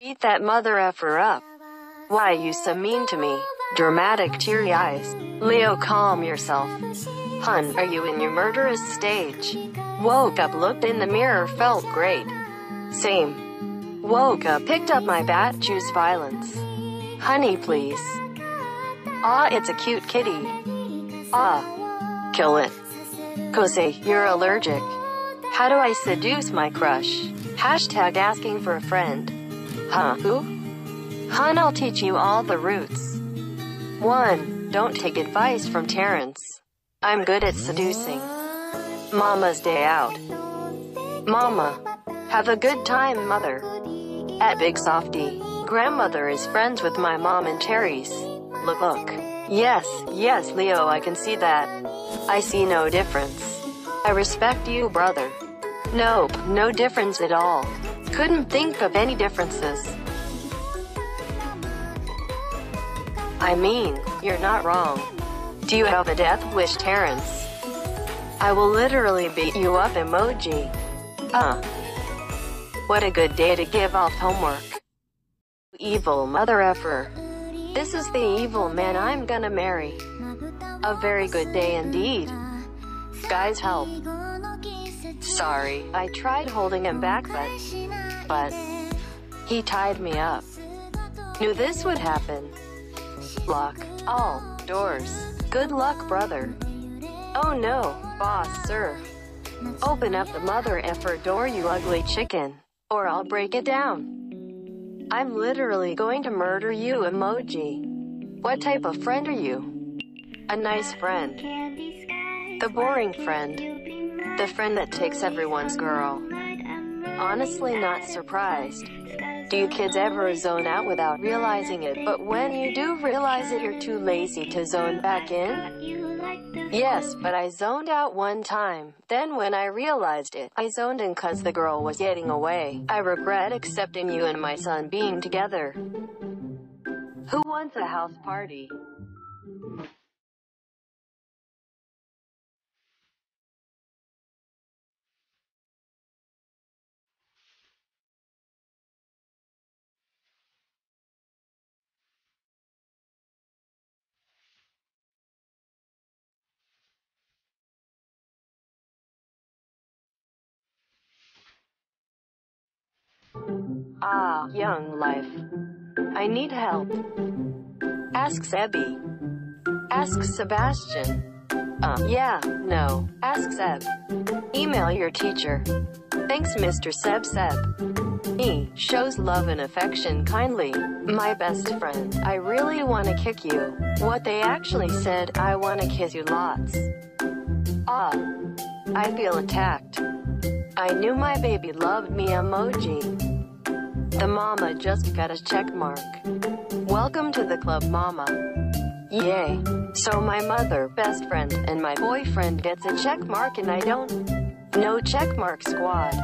Beat that mother effer up. Why you so mean to me? Dramatic teary eyes. Leo calm yourself. Hun, are you in your murderous stage? Woke up, looked in the mirror, felt great. Same. Woke up, picked up my bat, choose violence. Honey, please. Ah, it's a cute kitty. Ah. Kill it. Kosei, you're allergic. How do I seduce my crush? Hashtag asking for a friend. Huh? Who? Hun, I'll teach you all the roots. 1. Don't take advice from Terrence. I'm good at seducing. Mama's day out. Mama. Have a good time, mother. At Big Softy. Grandmother is friends with my mom and Terry's. Look, look. Yes, yes, Leo, I can see that. I see no difference. I respect you, brother. Nope, no difference at all. Couldn't think of any differences. I mean, you're not wrong. Do you have a death wish, Terrence? I will literally beat you up emoji. Uh. What a good day to give off homework. Evil mother effer. This is the evil man I'm gonna marry. A very good day indeed. Guys help. Sorry, I tried holding him back but... But... He tied me up. Knew this would happen. Lock all doors. Good luck, brother. Oh no, boss, sir. Open up the mother effer door, you ugly chicken. Or I'll break it down. I'm literally going to murder you, emoji. What type of friend are you? A nice friend. The boring friend. The friend that takes everyone's girl. Honestly not surprised. Do you kids ever zone out without realizing it, but when you do realize it you're too lazy to zone back in? Yes, but I zoned out one time. Then when I realized it, I zoned in cause the girl was getting away. I regret accepting you and my son being together. Who wants a house party? Ah, young life. I need help. Ask Sebi. Ask Sebastian. Uh, yeah, no. Ask Seb. Email your teacher. Thanks, Mr. Seb Seb. Me, shows love and affection kindly. My best friend, I really wanna kick you. What they actually said, I wanna kiss you lots. Ah. I feel attacked. I knew my baby loved me emoji. The mama just got a check mark. Welcome to the club, mama. Yay. So my mother, best friend, and my boyfriend gets a check mark and I don't. No check mark squad.